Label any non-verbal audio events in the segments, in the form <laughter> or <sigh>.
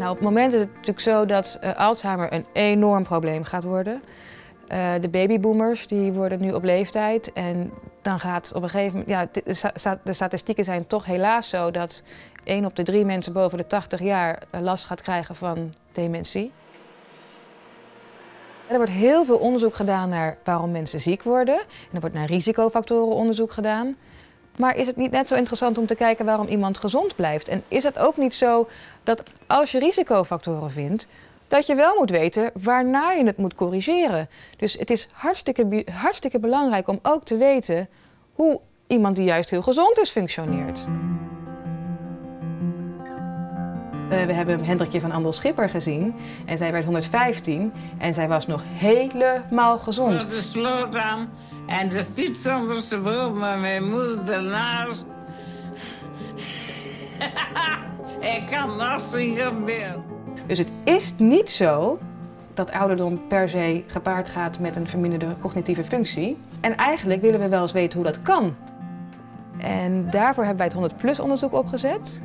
Nou, op het moment is het natuurlijk zo dat uh, Alzheimer een enorm probleem gaat worden. Uh, de babyboomers die worden nu op leeftijd en dan gaat op een gegeven moment, ja, de statistieken zijn toch helaas zo dat 1 op de 3 mensen boven de 80 jaar uh, last gaat krijgen van dementie. Er wordt heel veel onderzoek gedaan naar waarom mensen ziek worden. En er wordt naar risicofactoren onderzoek gedaan. Maar is het niet net zo interessant om te kijken waarom iemand gezond blijft? En is het ook niet zo dat als je risicofactoren vindt, dat je wel moet weten waarna je het moet corrigeren? Dus het is hartstikke, hartstikke belangrijk om ook te weten hoe iemand die juist heel gezond is functioneert. Uh, we hebben Hendrikje van Andel Schipper gezien en zij werd 115 en zij was nog helemaal gezond. Sloot aan en de fiets ondersteboven met mijn moeder ernaast. <laughs> Ik kan nog niet gebeuren. Dus het is niet zo dat ouderdom per se gepaard gaat met een verminderde cognitieve functie. En eigenlijk willen we wel eens weten hoe dat kan. En daarvoor hebben wij het 100-plus onderzoek opgezet.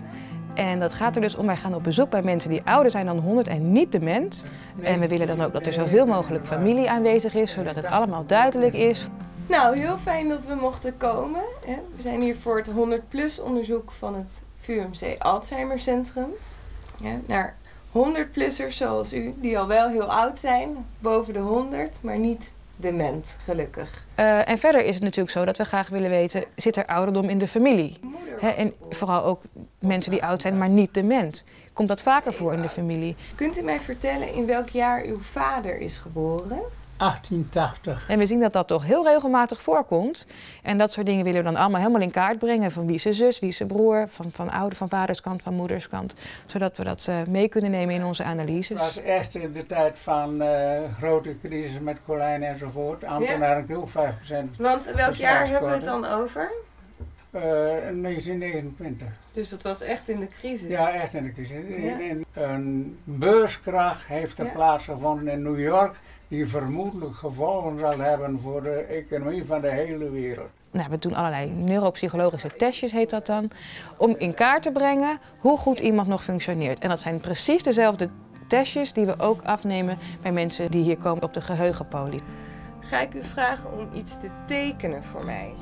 En dat gaat er dus om, wij gaan op bezoek bij mensen die ouder zijn dan 100 en niet dement. En we willen dan ook dat er zoveel mogelijk familie aanwezig is, zodat het allemaal duidelijk is. Nou, heel fijn dat we mochten komen. We zijn hier voor het 100-plus onderzoek van het VUMC Alzheimer Centrum. Naar 100-plussers zoals u, die al wel heel oud zijn, boven de 100, maar niet dement, gelukkig. Uh, en verder is het natuurlijk zo dat we graag willen weten, zit er ouderdom in de familie? He, en vooral ook mensen die oud zijn, maar niet dement. Komt dat vaker voor in de familie? Kunt u mij vertellen in welk jaar uw vader is geboren? 1880. En we zien dat dat toch heel regelmatig voorkomt. En dat soort dingen willen we dan allemaal helemaal in kaart brengen. Van wie is zijn zus, wie is zijn broer, van, van ouder, van vaderskant, van moederskant. Zodat we dat uh, mee kunnen nemen in onze analyses. Het was echt in de tijd van uh, grote crisis met kolijnen enzovoort. Ambtenaren ja. 5%. Want welk jaar hebben we het dan over? Uh, 1929. Dus dat was echt in de crisis? Ja, echt in de crisis. Ja. Een beurskracht heeft er ja. plaatsgevonden in New York die vermoedelijk gevolgen zal hebben voor de economie van de hele wereld. Nou, we doen allerlei neuropsychologische testjes, heet dat dan, om in kaart te brengen hoe goed iemand nog functioneert. En dat zijn precies dezelfde testjes die we ook afnemen bij mensen die hier komen op de geheugenpolie. Ga ik u vragen om iets te tekenen voor mij?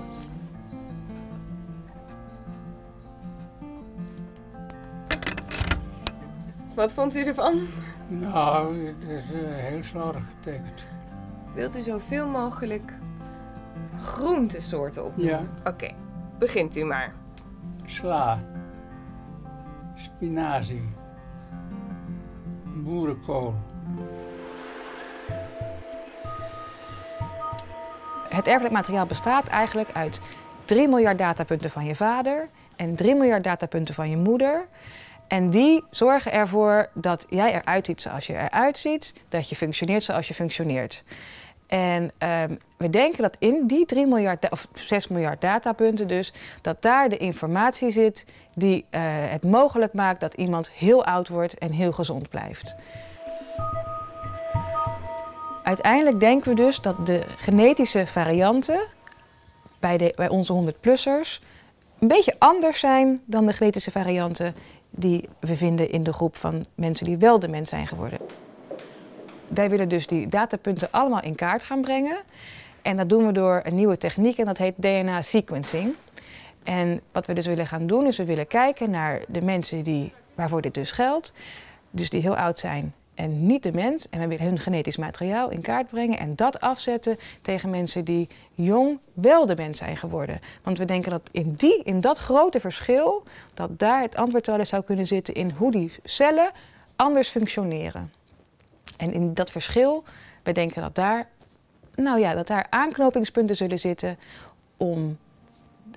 Wat vond u ervan? Nou, het is uh, heel slordig getekend. Wilt u zoveel mogelijk groentesoorten opnoemen? Ja. Oké, okay. begint u maar. Sla. Spinazie. Boerenkool. Het erfelijk materiaal bestaat eigenlijk uit 3 miljard datapunten van je vader en 3 miljard datapunten van je moeder. En die zorgen ervoor dat jij eruit ziet zoals je eruit ziet, dat je functioneert zoals je functioneert. En um, we denken dat in die 3 miljard, of 6 miljard datapunten dus, dat daar de informatie zit die uh, het mogelijk maakt dat iemand heel oud wordt en heel gezond blijft. Uiteindelijk denken we dus dat de genetische varianten bij, de, bij onze 100-plussers een beetje anders zijn dan de genetische varianten die we vinden in de groep van mensen die wel dement zijn geworden. Wij willen dus die datapunten allemaal in kaart gaan brengen. En dat doen we door een nieuwe techniek en dat heet DNA sequencing. En wat we dus willen gaan doen is we willen kijken naar de mensen die, waarvoor dit dus geldt. Dus die heel oud zijn en niet de mens. En we willen hun genetisch materiaal in kaart brengen en dat afzetten tegen mensen die jong wel de mens zijn geworden. Want we denken dat in, die, in dat grote verschil, dat daar het antwoord wel eens zou kunnen zitten in hoe die cellen anders functioneren. En in dat verschil, we denken dat daar, nou ja, dat daar aanknopingspunten zullen zitten om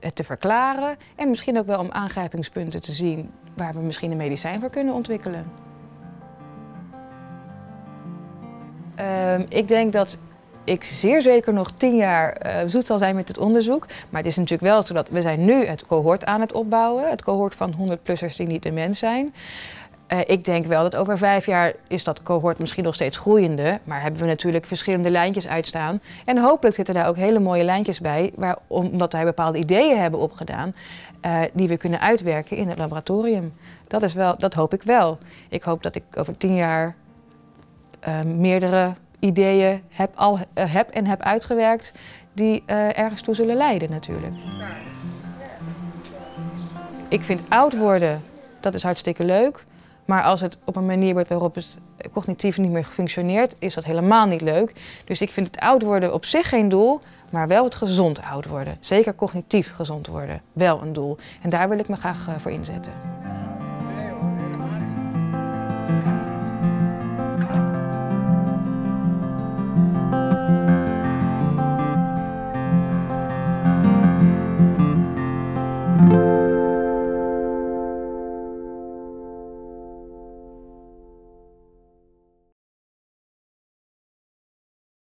het te verklaren en misschien ook wel om aangrijpingspunten te zien waar we misschien een medicijn voor kunnen ontwikkelen. Uh, ik denk dat ik zeer zeker nog tien jaar uh, zoet zal zijn met het onderzoek. Maar het is natuurlijk wel zo dat we zijn nu het cohort aan het opbouwen. Het cohort van 100-plussers die niet de mens zijn. Uh, ik denk wel dat over vijf jaar is dat cohort misschien nog steeds groeiende. Maar hebben we natuurlijk verschillende lijntjes uitstaan. En hopelijk zitten daar ook hele mooie lijntjes bij. Waar, omdat wij bepaalde ideeën hebben opgedaan. Uh, die we kunnen uitwerken in het laboratorium. Dat, is wel, dat hoop ik wel. Ik hoop dat ik over tien jaar uh, meerdere ideeën heb, al, heb en heb uitgewerkt. Die ergens toe zullen leiden natuurlijk. Ik vind oud worden, dat is hartstikke leuk. Maar als het op een manier wordt waarop het cognitief niet meer functioneert, is dat helemaal niet leuk. Dus ik vind het oud worden op zich geen doel, maar wel het gezond oud worden. Zeker cognitief gezond worden, wel een doel. En daar wil ik me graag voor inzetten.